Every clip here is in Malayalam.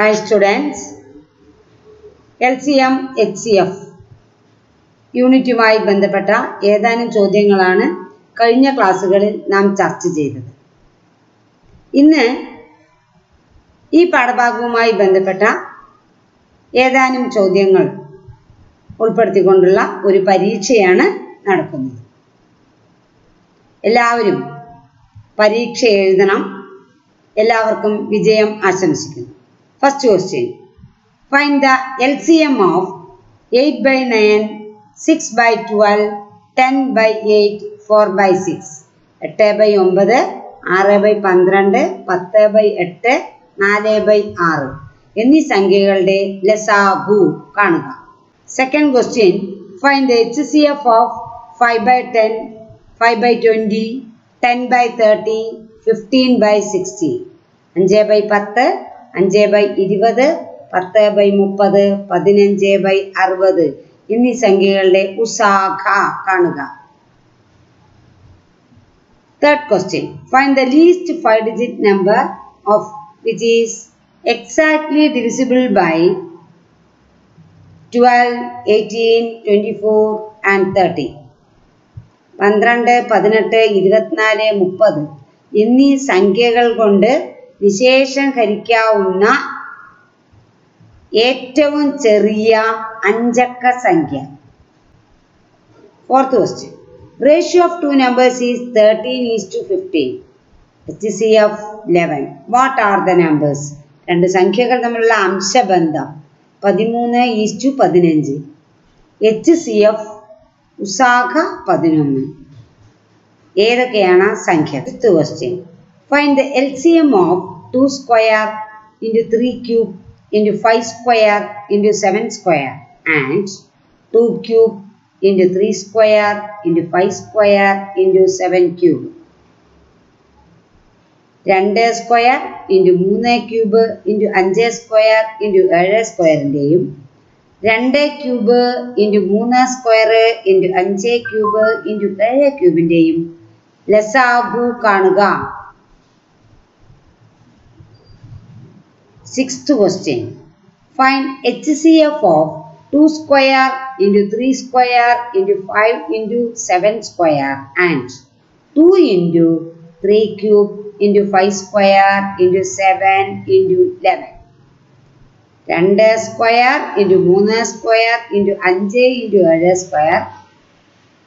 Hi students, LCM HCF യൂണിറ്റുമായി ബന്ധപ്പെട്ട ഏതാനും ചോദ്യങ്ങളാണ് കഴിഞ്ഞ ക്ലാസ്സുകളിൽ നാം ചർച്ച ചെയ്തത്. ഇന്ന് ഈ പാഠഭാഗവുമായി ബന്ധപ്പെട്ട ഏതാനും ചോദ്യങ്ങൾ ഉൾപ്പെടുത്തിക്കൊണ്ടുള്ള ഒരു പരീക്ഷയാണ് നടക്കുന്നത്. എല്ലാവരും പരീക്ഷ എഴുതണം. എല്ലാവർക്കും വിജയം ആശംസിക്കുന്നു. First question find the L C M of eight by nine six by twelve ten by eight four by six എട്ട് ബൈ ഒമ്പത് ആറ് ബൈ പന്ത്രണ്ട് പത്ത് ബൈ എട്ട് നാല് ബൈ ആറ്. എന്നീ സംഖ്യകളുടെ ലസാഗു കാണുക. Second question find the H C F of five by ten five by twenty ten by thirty fifteen by sixty അഞ്ച് ബൈ പത്ത് അഞ്ച് ബൈ ഇരുപത് പത്ത് ബൈ മുപ്പത് പതിനഞ്ച് ബൈ അറുപത്. എന്നീ സംഖ്യകളുടെ ഉസാഖ കാണുക. Third question find the least five digit number of which is exactly divisible by twelve eighteen twenty four and thirty പന്ത്രണ്ട് പതിനെട്ട് ഇരുപത്തിനാല് മുപ്പത്. എന്നീ സംഖ്യകൾ കൊണ്ട് വിശേഷം ഹരിക്കാവുന്ന ഏറ്റവും ചെറിയ അഞ്ചക്ക സംഖ്യ. Fourth question ratio of two numbers is thirteen is to fifteen H C F eleven what are the numbers രണ്ട് സംഖ്യകൾ തമ്മിലുള്ള അംശബന്ധം പതിമൂന്ന് ഈസ് ടു പതിനഞ്ച്. എച്ച് സി എഫ് ഉസാഖ പതിനൊന്ന്. ഏതൊക്കെയാണ് സംഖ്യ fifth question find the L C M of two square into three cube into 5 square into 7 square and 2 cube into 3 square into 5 square into 7 cube. രണ്ട് സ്ക്വയർ ഇന്റു മൂന്ന് ക്യൂബ് ഇന്റു അഞ്ച് സ്ക്വയർ ഇന്റു ഏഴ് സ്ക്വയറിന്റെയും രണ്ട് ക്യൂബ് ഇന്റു മൂന്ന് സ്ക്വയർ ഇന്റു അഞ്ച് ക്യൂബ് ഇന്റു ഏഴ് ക്യൂബിന്റെയും ലസാഗു കാണുക Sixth question. Find HCF of 2 square into 3 square into 5 into 7 square and 2 into 3 cube into 5 square into 7 into 11. രണ്ട് സ്ക്വയർ ഇൻറ്റു മൂന്ന് സ്ക്വയർ ഇൻറ്റു അഞ്ച് ഇൻറ്റു ഏഴ് സ്ക്വയർ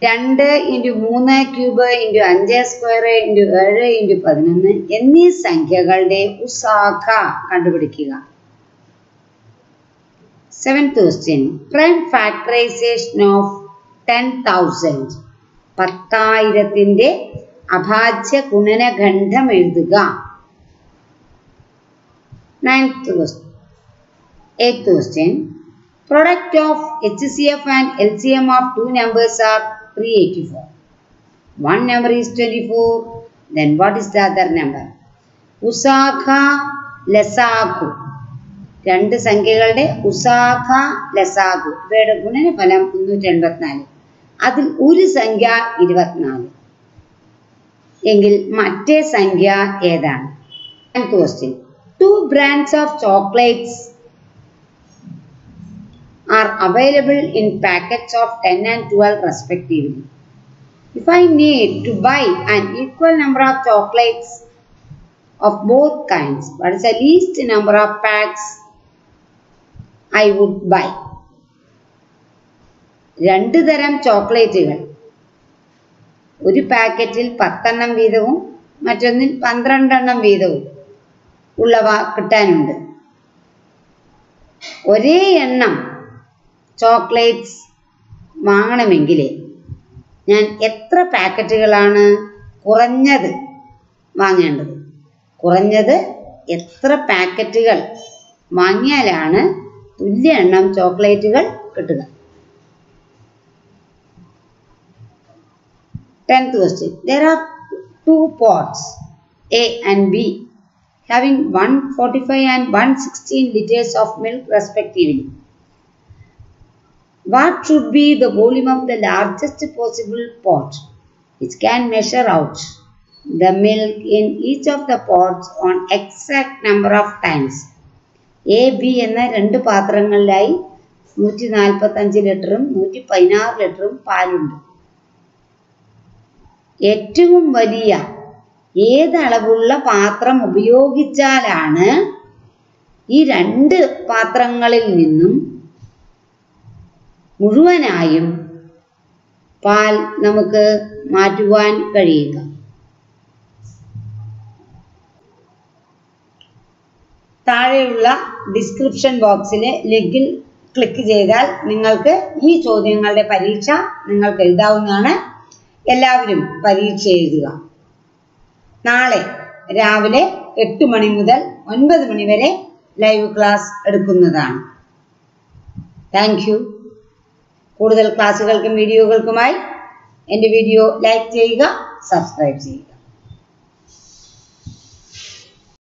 രണ്ട് ഇന്റു മൂന്ന് ക്യൂബ് ഇന്റു അഞ്ച് സ്ക്വയർ ഇന്റു ഏഴ് ഇന്റു പതിനൊന്ന് എന്നീ സംഖ്യകളുടെ ഉസാഖ കണ്ടുപിടിക്കുക. Seventh question prime factorisation of ten thousand പത്തായിരത്തിന്റെ അഭാജ്യ ഗുണനഖണ്ഡം എഴുതുക. Ninth question eighth question product of HCF and LCM of two numbers are 384. One number is 24, then what is the other number? ഉസാഖ ലസാഖു രണ്ട് സംഖ്യകളുടെ ഉസാഖ ലസാഖു ഇവയുടെ ഗുണനഫലം മുന്നൂറ്റി എൺപത്തിനാല്. അതിൽ ഒരു സംഖ്യ ഇരുപത്തിനാല്. എങ്കിൽ മറ്റേ സംഖ്യ ഏതാണ്? Question two brands of chocolates are available in packets of 10 and 12 respectively. If I need to buy an equal number of chocolates of both kinds, what is the least number of packs I would buy? രണ്ട് തരം ചോക്ലേറ്റുകൾ ഒരു പാക്കറ്റിൽ പത്തെണ്ണം വീതവും മറ്റൊന്നിൽ പന്ത്രണ്ടെണ്ണം വീതവും ഉള്ളവ കിട്ടാനുണ്ട് ഒരേ എണ്ണം ചോക്ലേറ്റ്സ് വാങ്ങണമെങ്കിൽ ഞാൻ എത്ര പാക്കറ്റുകളാണ് കുറഞ്ഞത് വാങ്ങേണ്ടത്? കുറഞ്ഞത് എത്ര പാക്കറ്റുകൾ വാങ്ങിയാലാണ് തുല്യ എണ്ണം ചോക്ലേറ്റുകൾ കിട്ടുക? Tenth question there are two pots A and B having 145 and 116 liters of milk respectively. What should be the volume of the largest possible pot It can measure out the milk in each of the pots on exact number of times A B എന്ന രണ്ട് പാത്രങ്ങളിലായി നൂറ്റി നാൽപ്പത്തഞ്ച് ലിറ്ററും നൂറ്റി പതിനാറ് ലിറ്ററും പാലുണ്ട് ഏറ്റവും വലിയ ഏതളവുള്ള പാത്രം ഉപയോഗിച്ചാലാണ് ഈ രണ്ട് പാത്രങ്ങളിൽ നിന്നും മുഴുവനായും പാൽ നമുക്ക് മാറ്റുവാൻ കഴിയുക. താഴെയുള്ള ഡിസ്ക്രിപ്ഷൻ ബോക്സിലെ ലിങ്കിൽ ക്ലിക്ക് ചെയ്താൽ നിങ്ങൾക്ക് ഈ ചോദ്യങ്ങളുടെ പരീക്ഷ നിങ്ങൾക്ക് എഴുതാവുന്നതാണ്. എല്ലാവരും പരീക്ഷ എഴുതുക. നാളെ രാവിലെ എട്ട് മണി മുതൽ ഒൻപത് മണി വരെ ലൈവ് ക്ലാസ് എടുക്കുന്നതാണ്. താങ്ക് കൂടുതൽ ക്ലാസ്സുകൾക്കും വീഡിയോകൾക്കുമായി എന്റെ വീഡിയോ ലൈക്ക് ചെയ്യുക സബ്സ്ക്രൈബ് ചെയ്യുക.